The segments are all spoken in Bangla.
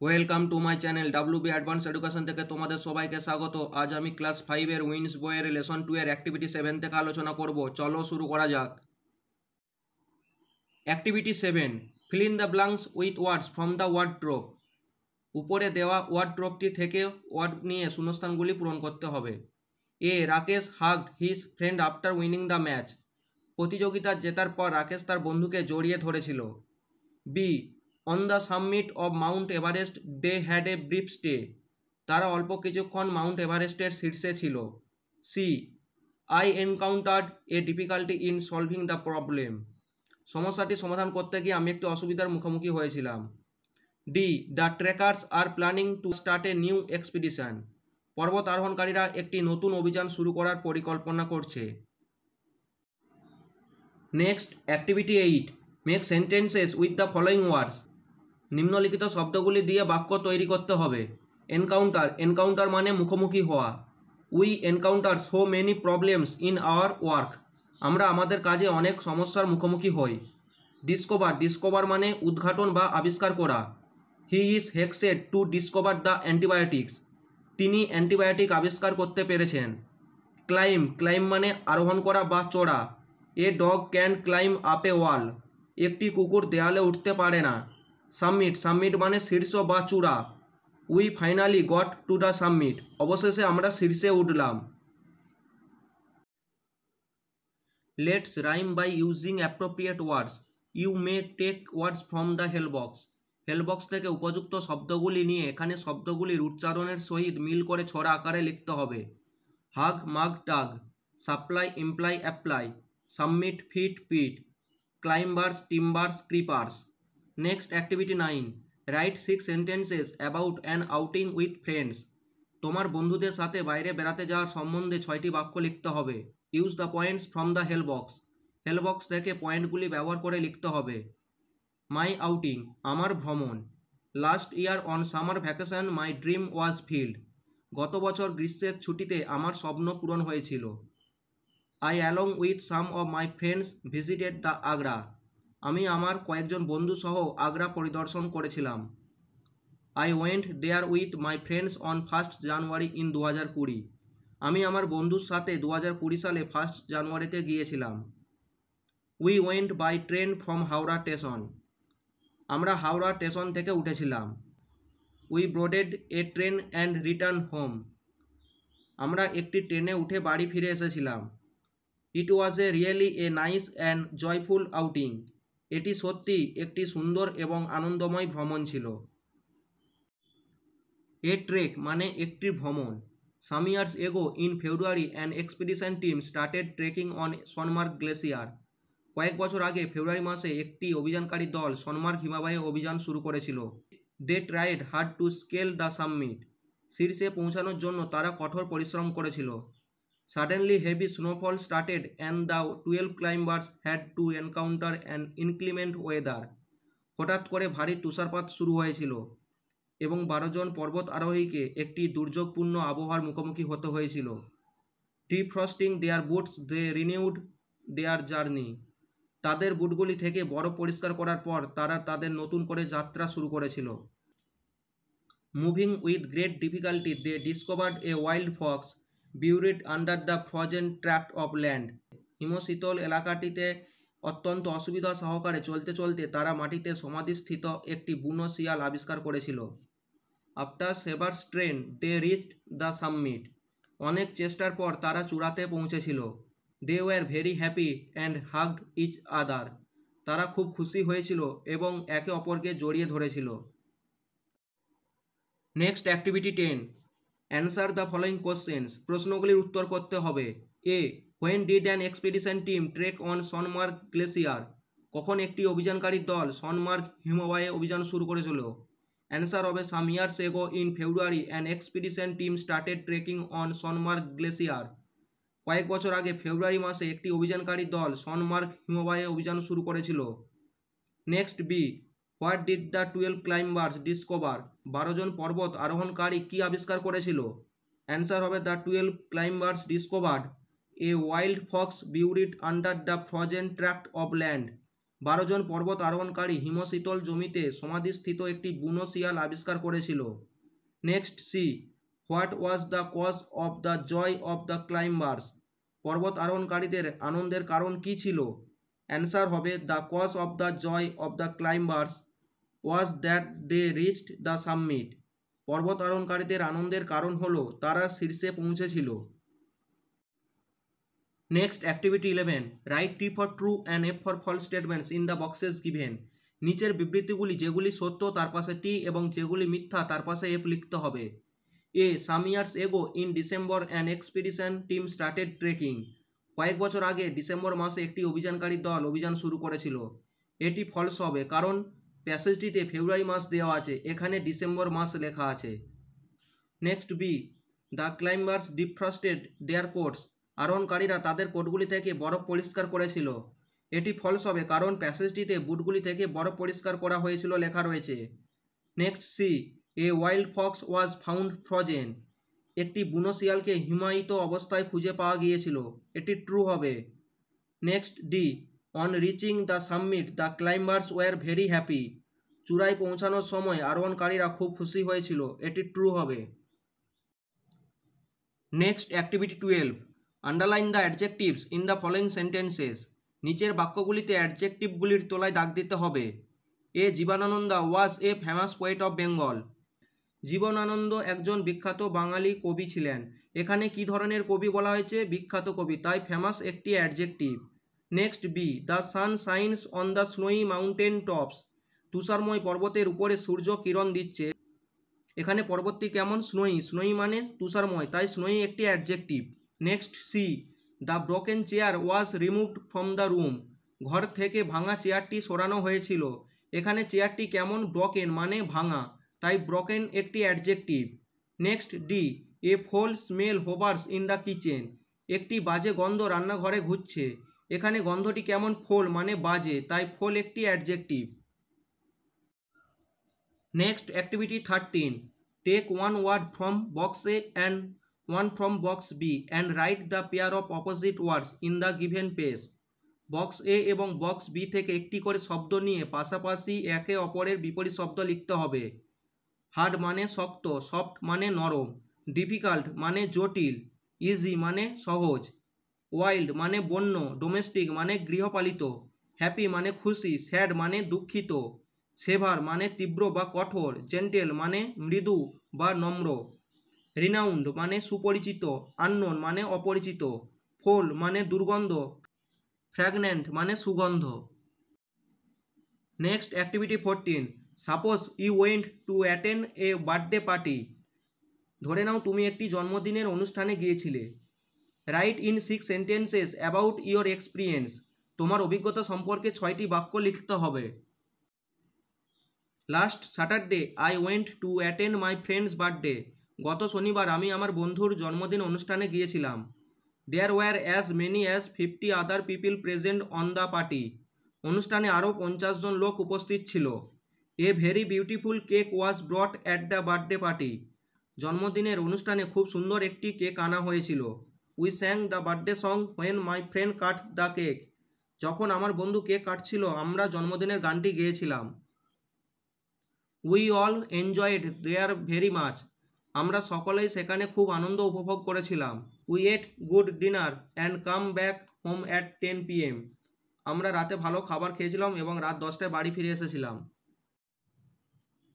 Welcome to my channel W B advance education থেকে তোমাদের সবাইকে স্বাগত। আজ আমি ক্লাস ফাইভের উইন্স বইয়ের লেসন টু এর অ্যাক্টিভিটি সেভেন থেকে আলোচনা করব। চলো শুরু করা যাক। Activity seven fill in the blanks with words from the word drop উপরে দেওয়া ওয়ার্ড ড্রপটি থেকে ওয়ার্ড নিয়ে শূন্যস্থানগুলি পূরণ করতে হবে। A Rakesh hug his friend after winning the match প্রতিযোগিতা জেতার পর রাকেশ তার বন্ধুকে জড়িয়ে ধরেছিল। B on the summit of Mount Everest they had a brief stay তারা অল্প কিছুক্ষণ মাউন্ট এভারেস্টের শীর্ষে ছিল। C I encountered a difficulty in solving the problem সমস্যাটি সমাধান করতে গিয়ে আমি একটি অসুবিধার মুখোমুখি হয়েছিলাম। D the trekkers are planning to start a new expedition পর্বত আরোহণকারীরা একটি নতুন অভিযান শুরু করার পরিকল্পনা করছে। Next activity eight make sentences with the following words নিম্নলিখিত শব্দগুলি দিয়ে বাক্য তৈরি করতে হবে। এনকাউন্টার এনকাউন্টার মানে মুখোমুখি হওয়া। We encounter so many problems in our work. আমরা আমাদের কাজে অনেক সমস্যার মুখোমুখি হই। ডিসকভার ডিসকভার মানে উদ্ঘাটন বা আবিষ্কার করা। He is hexed to discover the antibiotics. তিনি অ্যান্টিবায়োটিক আবিষ্কার করতে পেরেছেন। ক্লাইম ক্লাইম মানে আরোহণ করা বা চড়া। A dog can climb up a wall. একটি কুকুর দেয়ালে উঠতে পারে না। সাবমিট সাবমিট মানে শীর্ষ বা চূড়া। We finally got to the summit অবশেষে আমরা শীর্ষে উঠলাম। Let's rhyme by using appropriate words you may take words from the help box help box থেকে উপযুক্ত শব্দগুলি নিয়ে এখানে শব্দগুলির উচ্চারণের সহিত মিল করে ছড়া আকারে লিখতে হবে। Hug mug tug supply imply apply summit fit pit climbers timbers creepers next activity nine write six sentences about an outing with friends তোমার বন্ধুদের সাথে বাইরে বেড়াতে যাওয়ার সম্বন্ধে ছয়টি বাক্য লিখতে হবে। Use the points from the help box help box থেকে পয়েন্টগুলি ব্যবহার করে লিখতে হবে। মাই আউটিং আমার ভ্রমণ। Last year on summer vacation my dream was filled গত বছর গ্রীষ্মের ছুটিতে আমার স্বপ্ন পূরণ হয়েছিল। I along with some of my friends visited the Agra আমি আমার কয়েকজন বন্ধু সহ আগ্রা পরিদর্শন করেছিলাম। I went there with my friends on first January in দু হাজার কুড়ি। আমি আমার বন্ধুর সাথে দু হাজার কুড়ি সালে ফার্স্ট জানুয়ারিতে গিয়েছিলাম। We went by train from Howrah station আমরা হাওড়া স্টেশন থেকে উঠেছিলাম। We boarded a train and return home আমরা একটি ট্রেনে উঠে বাড়ি ফিরে এসেছিলাম। It was a really a nice and joyful outing এটি সত্যি একটি সুন্দর এবং আনন্দময় ভ্রমণ ছিল। এ ট্রেক মানে একটি ভ্রমণ। Some years ago in February an expedition team started trekking on Sonamarg glacier. কয়েক বছর আগে ফেব্রুয়ারি মাসে একটি অভিযানকারী দল সনমার্ক হিমাবাহে অভিযান শুরু করেছিল। They tried hard to scale the summit. শীর্ষে পৌঁছানোর জন্য তারা কঠোর পরিশ্রম করেছিল। Suddenly heavy snowfall started and the twelve climbers had to encounter an inclement weather হঠাৎ করে ভারী তুষারপাত শুরু হয়েছিল এবং বারো জন পর্বত আরোহীকে একটি দুর্যোগপূর্ণ আবহাওয়ার মুখোমুখি হতে হয়েছিল। Defrosting their boots they renewed their journey তাদের বুটগুলি থেকে বরফ পরিষ্কার করার পর তারা তাদের নতুন করে যাত্রা শুরু করেছিল। Moving with great difficulty they discovered a wild fox buried under the frozen tract of land. হিমশীতল এলাকাটিতে অত্যন্ত অসুবিধা সহকারে চলতে চলতে তারা মাটিতে সমাধিস্থিত একটি বুনো শিয়াল আবিষ্কার করেছিল। After severe strain they reached the summit. অনেক চেষ্টার পর তারা চূড়াতে পৌঁছেছিল। They were very happy and hugged each other. তারা খুব খুশি হয়েছিল এবং একে অপরকে জড়িয়ে ধরেছিল। Next activity ten. Answer the following questions প্রশ্নগুলির উত্তর করতে হবে। A when did an expedition team trek on Sonamarg glacier কখন একটি অভিযানকারী দল সনমার্গ হিমবাহে অভিযান শুরু করেছিল? অ্যান্সার হবে some years ago in February an expedition team started trekking on Sonamarg glacier কয়েক বছর আগে ফেব্রুয়ারি মাসে একটি অভিযানকারী দল সনমার্গ হিমবাহে অভিযান শুরু করেছিল। Next B what did the twelve climbers discover বারো জন পর্বত আরোহণকারী কী আবিষ্কার করেছিল? অ্যান্সার হবে the twelve climbers discovered, a wild fox buried under the frozen tract of land. বারো জন পর্বত আরোহণকারী হিমশীতল জমিতে সমাধিস্থিত একটি বুনো শিয়াল আবিষ্কার করেছিল। Next, C, what was the cause of the joy of the climbers? পর্বত আরোহণকারীদের আনন্দের কারণ কি ছিল? অ্যান্সার হবে the cause of the joy of the climbers. Was that they reached the summit পর্বত আরোহণকারীদের আনন্দের কারণ হলো, তারা শীর্ষে পৌঁছেছিল। Next activity eleven write T for true and F for false statements in the boxes given নিচের বিবৃতিগুলি যেগুলি সত্য, তার পাশে টি এবং যেগুলি মিথ্যা, তার পাশে এফ লিখতে হবে। A some years ago in December an expedition team started trekking কয়েক বছর আগে, ডিসেম্বর মাসে একটি অভিযানকারী দল অভিযান শুরু করেছিল। এটি ফলস হবে, কারণ প্যাসেজটিতে ফেব্রুয়ারি মাস দেওয়া আছে, এখানে ডিসেম্বর মাস লেখা আছে। Next B, the climbers defrosted their coats আরোহণকারীরা তাদের কোটগুলি থেকে বরফ পরিষ্কার করেছিল। এটি ফলস হবে কারণ প্যাসেজটিতে বুটগুলি থেকে বরফ পরিষ্কার করা হয়েছিল লেখা রয়েছে। Next C, a wild fox was found frozen. একটি বুনো শিয়ালকে হিমায়িত অবস্থায় খুঁজে পাওয়া গিয়েছিল। এটি ট্রু হবে। Next D on reaching the summit the climbers were very happy চূড়ায় পৌঁছানোর সময় আরোহণকারীরা খুব খুশি হয়েছিল, এটি ট্রু হবে। Next activity twelve underline the adjectives in the following sentences নিচের বাক্যগুলিতে অ্যাডজেক্টিভগুলির তোলায় দাগ দিতে হবে। A Jibanananda was a famous poet of Bengal Jibanananda একজন বিখ্যাত বাঙালি কবি ছিলেন। এখানে কি ধরনের কবি বলা হয়েছে? বিখ্যাত কবি, তাই ফেমাস একটি adjective next B the sun shines on the snowy mountain tops তুষারময় পর্বতের উপরে সূর্য কিরণ দিচ্ছে। এখানে পর্বতটি কেমন? স্নোই স্নোই মানে তুষারময়, তাই স্নোই একটি adjective next C the broken chair was removed from the room ঘর থেকে ভাঙা চেয়ারটি সরানো হয়েছিল। এখানে চেয়ারটি কেমন? ব্রকেন মানে ভাঙা, তাই ব্রকেন একটি adjective next D a foul smell hovers in the kitchen একটি বাজে গন্ধ রান্নাঘরে ঘুরছে। এখানে গন্ধটি কেমন ফোল মানে বাজে, তাই ফোল একটি adjective. Next, activity thirteen. Take one word from box A and one from box B and write the pair of opposite words in the given page box A এবং বক্স বি থেকে একটি করে শব্দ নিয়ে পাশাপাশি একে অপরের বিপরীত শব্দ লিখতে হবে। হার্ড মানে শক্ত, সফট মানে নরম, ডিফিকাল্ট মানে জটিল, ইজি মানে সহজ। ওয়াইল্ড মানে বন্য ডোমেস্টিক মানে গৃহপালিত হ্যাপি মানে খুশি স্যাড মানে দুঃখিত সেভার মানে তীব্র বা কঠোর জেন্টেল মানে মৃদু বা নম্র রিনাউন্ড মানে সুপরিচিত আননোন মানে অপরিচিত ফোল মানে দুর্গন্ধ ফ্র্যাগনেন্ট মানে সুগন্ধ। Next activity fourteen suppose you went to attend a birthday party ধরে নাও তুমি একটি জন্মদিনের অনুষ্ঠানে গিয়েছিলে write in six sentences about your experience তোমার অভিজ্ঞতা সম্পর্কে ছয়টি বাক্য লিখতে হবে। Last Saturday I went to attend my friend's birthday গত শনিবার আমি আমার বন্ধুর জন্মদিন অনুষ্ঠানে গিয়েছিলাম। There were as many as fifty other people present on the party অনুষ্ঠানে আরও পঞ্চাশ জন লোক উপস্থিত ছিল। A very beautiful cake was brought at the birthday party জন্মদিনের অনুষ্ঠানে খুব সুন্দর একটি কেক আনা হয়েছিল। We sang the birthday song when my friend cut the cake যখন আমার বন্ধু কেক কাটছিল, আমরা জন্মদিনের গানটি গেয়েছিলাম। We all enjoyed there very much আমরা সকলেই সেখানে খুব আনন্দ উপভোগ করেছিলাম। We ate good dinner and come back home at ten PM আমরা রাতে ভালো খাবার খেয়েছিলাম এবং রাত দশটায় বাড়ি ফিরে এসেছিলাম।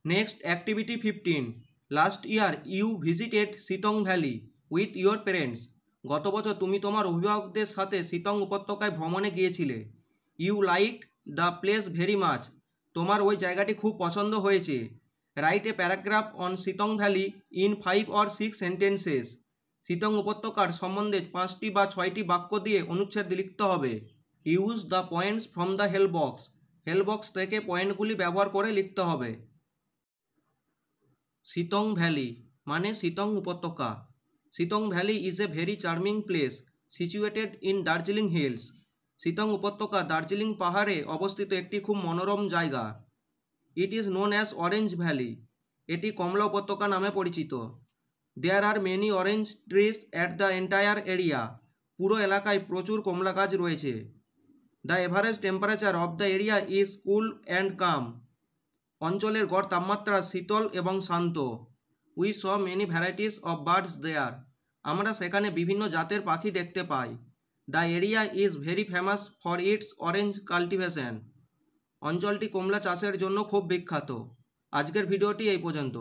Next activity fifteen last year you visited Sittong valley with your parents গত বছর তুমি তোমার অভিভাবকদের সাথে সিতং উপত্যকায় ভ্রমণে গিয়েছিলে। You like the place very much. তোমার ওই জায়গাটি খুব পছন্দ হয়েছে। Write a paragraph on Sittong valley in five or six sentences. Sittong উপত্যকার সম্বন্ধে পাঁচটি বা ছয়টি বাক্য দিয়ে অনুচ্ছেদ লিখতে হবে। Use the points from the help box. Help box থেকে পয়েন্টগুলি ব্যবহার করে লিখতে হবে। সিতং ভ্যালি মানে সিতং উপত্যকা। Sittong valley is a very charming place situated in Darjeeling hills Sittong উপত্যকা দার্জিলিং পাহাড়ে অবস্থিত একটি খুব মনোরম জায়গা। It is known as orange valley এটি কমলা উপত্যকা নামে পরিচিত। There are many orange trees at the entire area পুরো এলাকায় প্রচুর কমলা গাছ রয়েছে। The average temperature of the area is cool and calm অঞ্চলের গড় তাপমাত্রা শীতল এবং শান্ত। We saw many varieties of birds there আমরা সেখানে বিভিন্ন জাতের পাখি দেখতে পাই। The area is very famous for its orange cultivation অঞ্চলটি কমলা চাষের জন্য খুব বিখ্যাত। আজকের ভিডিওটি এই পর্যন্ত।